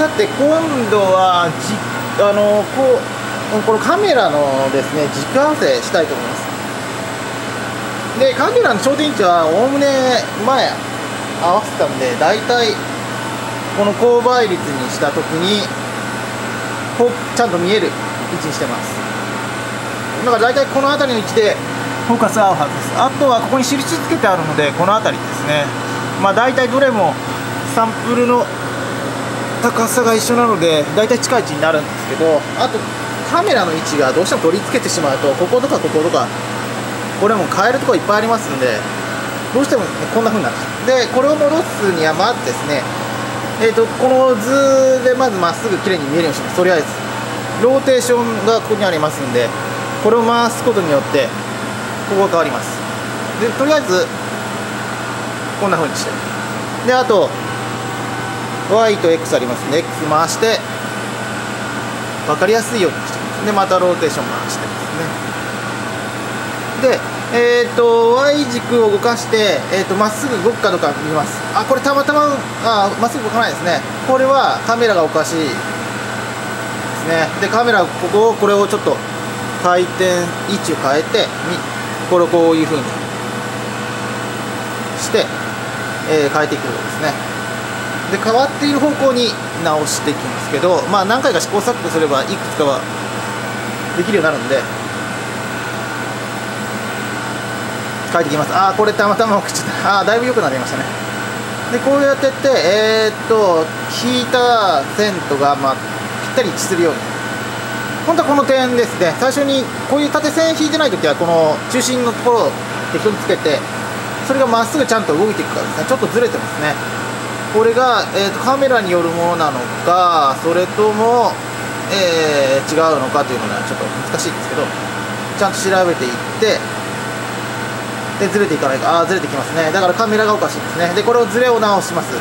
さて今度はじあのこうこのカメラのですね軸合わせしたいと思います。でカメラの焦点位置はおおむね前合わせたんで大体この勾配率にした時にこうちゃんと見える位置にしてます。だから大体この辺りの位置でフォーカス合うはずです。あとはここに印つけてあるのでこの辺りですね。まあ大体どれもサンプルの高さが一緒なので大体近い位置になるんですけどあとカメラの位置がどうしても取り付けてしまうとこことかこことかこれも変えるところいっぱいありますんでどうしても、こんな風になってでこれを戻すにはまずですねえーと、この図でまずまっすぐ綺麗に見えるようにします。とりあえずローテーションがここにありますんでこれを回すことによってここが変わります。でとりあえずこんな風にして。であと Y と X ありますんで X 回して分かりやすいようにしてますでまたローテーション回してますね。でえーと、Y 軸を動かしてえーと、まっすぐ動くかどうか見ます。あこれたまたままっすぐ動かないですね。これはカメラがおかしいですね。でカメラここをこれをちょっと回転位置を変えてこれをこういうふうにして、えー、変えていくことですね。で変わっている方向に直していきますけどまあ何回か試行錯誤すればいくつかはできるようになるんで。変えてきます。ああこれたまたま送っちゃった。ああだいぶ良くなりましたね。でこうやってってえー、っと引いた線とが、まあ、ぴったり一致するように。本当はこの点ですね。最初にこういう縦線引いてない時はこの中心のところを適当につけてそれがまっすぐちゃんと動いていくからですね。ちょっとずれてますね。これが、えーと、カメラによるものなのかそれとも、えー、違うのかというのはちょっと難しいんですけどちゃんと調べていってでずれていかないかああずれてきますね。だからカメラがおかしいですね。でこれをずれを直します。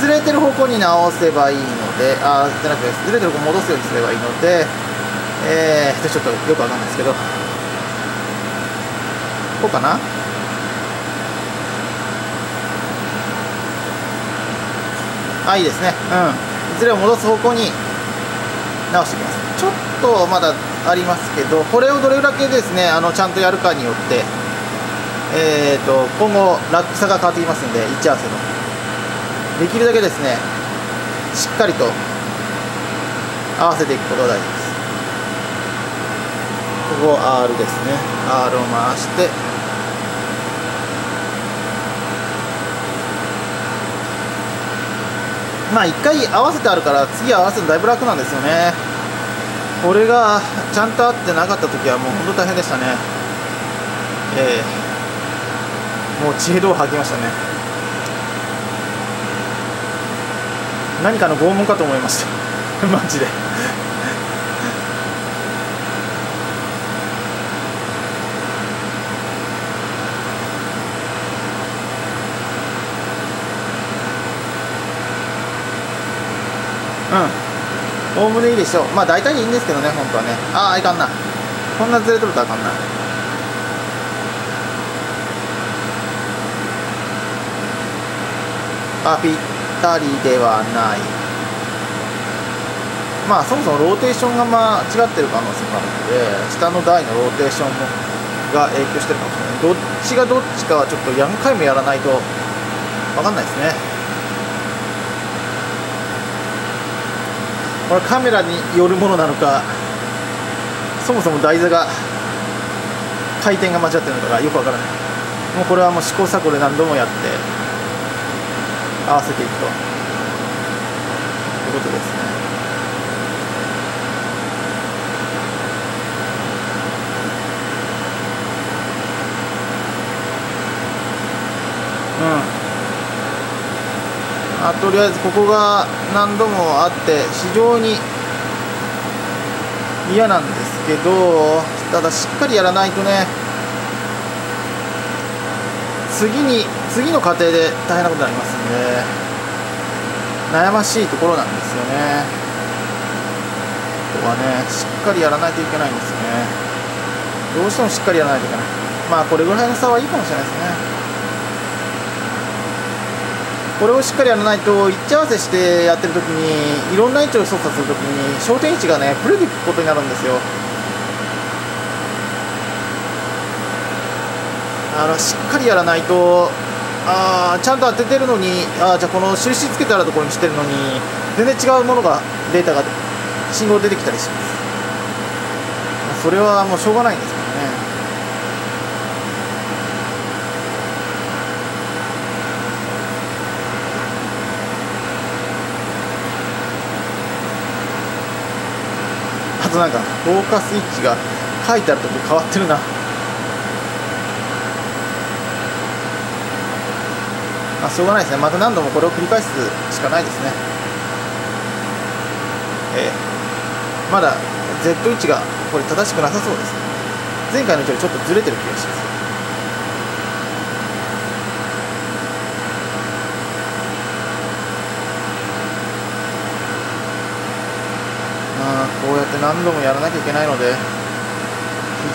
ずれてる方向に直せばいいのであじゃなくてずれてる方向戻すようにすればいいのでえー、ちょっとよくわかんないですけどこうかな？あいいですね。うん。ずれを戻す方向に直していきます。ちょっとまだありますけどこれをどれだけですねあのちゃんとやるかによってえーと、今後落差が変わってきますんで位置合わせの。できるだけですねしっかりと合わせていくことが大事です。ここ R ですね。R を回してまあ一回合わせてあるから次合わせるのだいぶ楽なんですよね。これがちゃんと合ってなかった時はもう本当大変でしたね。ええ。ーもう知恵度を吐きましたね。何かの拷問かと思いました。マジで。うん。おおむねいいでしょう。まあ大体いいんですけどね本当はね。ああいかんな。こんなずれとるとあかんな。あぴったりではない。まあそもそもローテーションが間違ってる可能性もあるので下の台のローテーションもが影響してるかもしれない。どっちがどっちかはちょっと何回もやらないと分かんないですね。これカメラによるものなのかそもそも台座が回転が間違ってるのかがよくわからない。もうこれはもう試行錯誤で何度もやって合わせていくと。いうことですね。うん。あとりあえずここが何度もあって非常に嫌なんですけどただしっかりやらないとね。次に次の過程で大変なことになりますんで悩ましいところなんですよね。ここはねしっかりやらないといけないんですよね。どうしてもしっかりやらないといけない。まあこれぐらいの差はいいかもしれないですね。これをしっかりやらないと位置合わせしてやってる時にいろんな位置を操作する時に焦点位置がねブレていくことになるんですよ。だからしっかりやらないとあちゃんと当ててるのにあじゃあこの印つけてあるところにしてるのに全然違うものがデータが信号出てきたりします。それはもうしょうがないんですからね。となんかフォーカス位置が書いてあるとこ変わってるな。まあ、しょうがないですね。また何度もこれを繰り返すしかないですね。ええ、まだ Z 位置がこれ正しくなさそうです。前回の位置よりちょっとずれてる気がしますまあこうやって何度もやらなきゃいけないので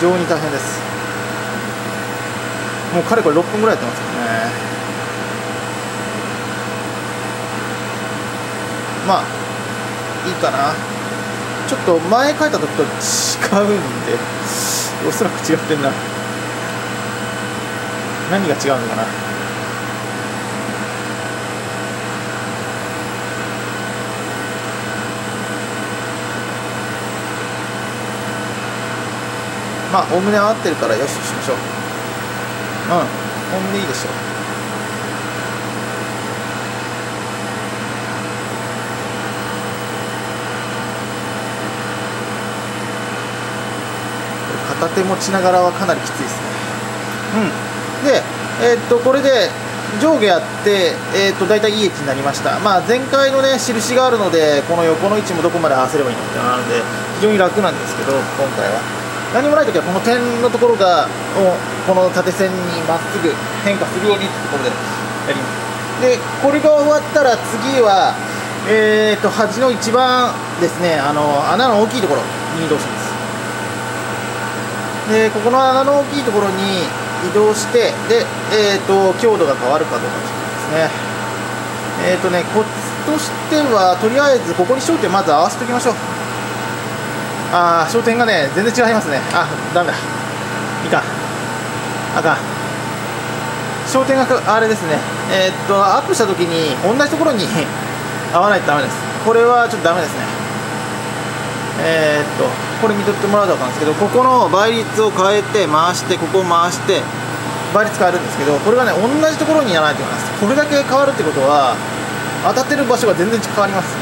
非常に大変です。もうかれこれ6分ぐらいやってますよね。まあいいかな。ちょっと前書いた時と違うんでおそらく違ってんな。何が違うのかな。まあおおむね合ってるからよしとしましょう。うん。おおむねいいでしょう。片手持ちながらはかなりきついですね。うん。でえー、っとこれで上下やって、えー、っと大体いい位置になりました、まあ、前回のね印があるのでこの横の位置もどこまで合わせればいいのってなので非常に楽なんですけど今回は。何もない時はこの点のところがこの縦線にまっすぐ変化するようにってところでやります。でこれが終わったら次はえー、と端の一番ですねあの穴の大きいところに移動します。でここの穴の大きいところに移動してで、えーと、強度が変わるかどうかですね。えっ、ー、とねコツとしてはとりあえずここに焦点まず合わせておきましょう。ああ焦点がね全然違いますね。あダメだ。いかん。あかん。焦点があれですね。えっ、とアップした時に同じところに 合わないとダメです。これはちょっとダメですね。えっ、とこれ見とってもらうと分かるんですけどここの倍率を変えて回してここを回して倍率変えるんですけどこれがね同じところにやらないといけないです。これだけ変わるってことは当たってる場所が全然変わります。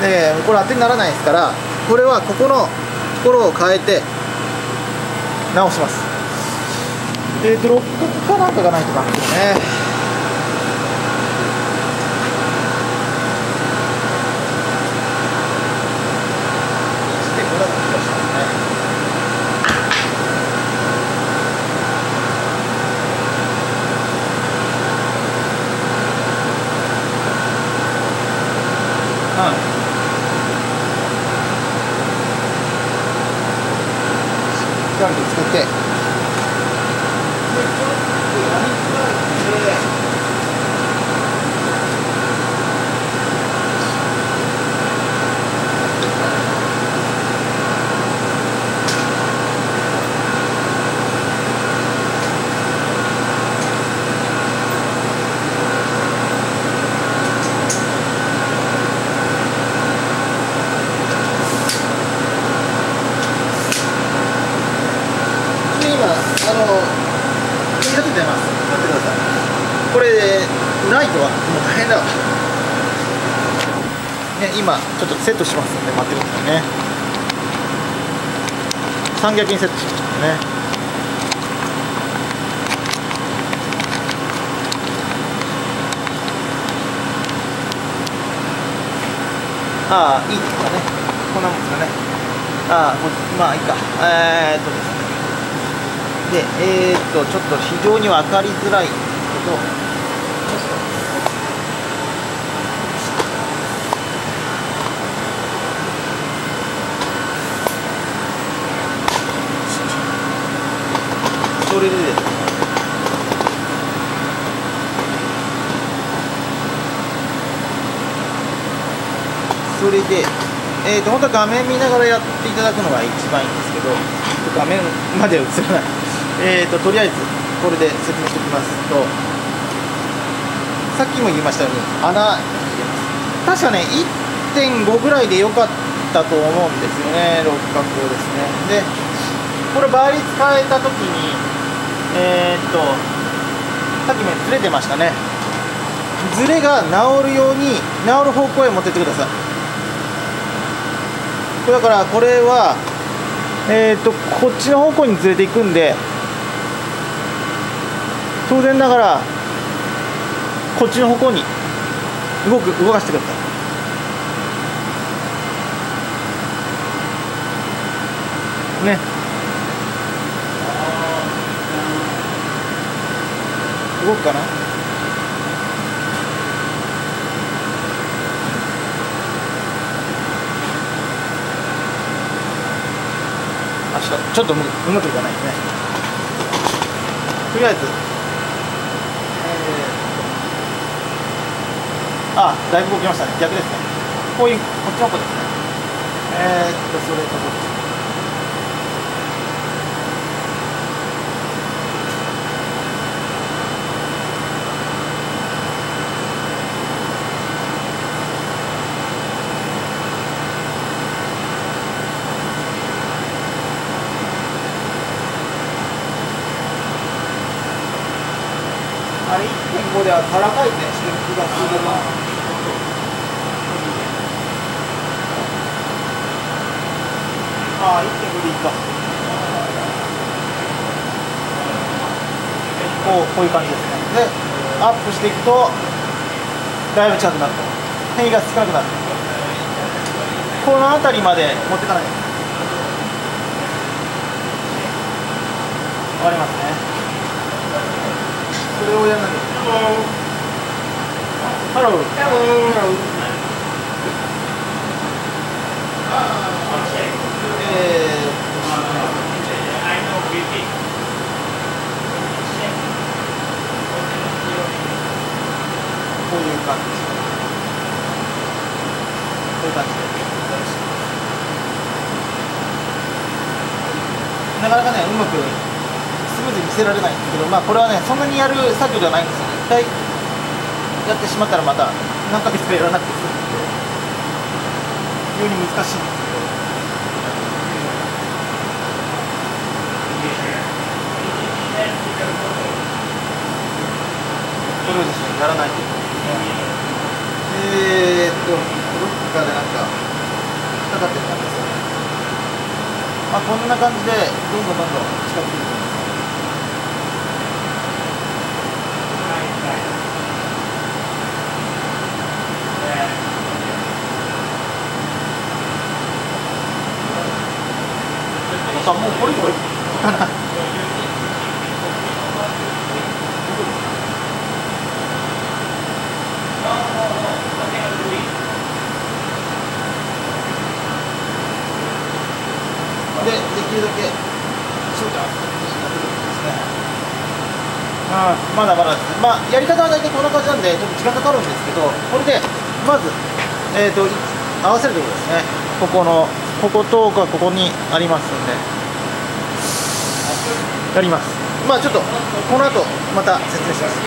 でこれ当てにならないですからこれはここのところを変えて直します。えっ、ー、と六角かなんかがないとダメですね。ちゃく出ます。待ってください。これないとはもう大変だわ。ね今ちょっとセットしますんで待ってくださいね。三脚にセットしますんね。ああいいですかね。こんなもんですかね。ああまあいいか。えー、っとですね。でえー、っとちょっと非常に分かりづらいんですけど。それでですね。それでえーと、本当は画面見ながらやっていただくのが一番いいんですけど画面まで映らない。えーととりあえずこれで説明しておきますとさっきも言いましたように穴入れます。確かね1.5ぐらいで良かったと思うんですよね六角をですね。でこれ倍率変えた時にえー、っとさっきもずれてましたね。ずれが治るように治る方向へ持ってってください。だからこれはえー、っとこっちの方向にずれていくんで当然ながらこっちの方向に動く動かしてください。ね。動くかな？あちょっとうまくいかないね。とりあえず。あだいぶ動きましたね。逆ですね。こういうこっちの方ですね。えー、っとそれとこっち。あれ1.5では空回転してる気がするなああ1.5でいいか。こうこういう感じですね。でアップしていくとだいぶ近くなった変異が少なくなる。この辺りまで持ってかないわかりますね。それをやらなきゃ。ハロー。ハロー。えーこういう感じ。こういう感じで。なかなかね、うまくスムーズに見せられないんですけど、まあ、これはね、そんなにやる作業ではないんですよ、一回やってしまったら、また何ヶ月かやらなくて済むので、非常に難しいんですけど。これをですね、やらないといけないですね。えー、っと、どっかでなんか、引っかかってたんですよ。まあ、こんな感じで、どんどんどんどん近づいていきます。さもうこれ以上いかないで、できるだけ焦点を当ててですね。あまだまだですね。まあ、やり方は大体こんな感じなんで、ちょっと時間かかるんですけど、これで、まず、え、ー、と、合わせるところですね。ここの、こことかここにありますんで、やります。まあちょっと、この後、また説明します。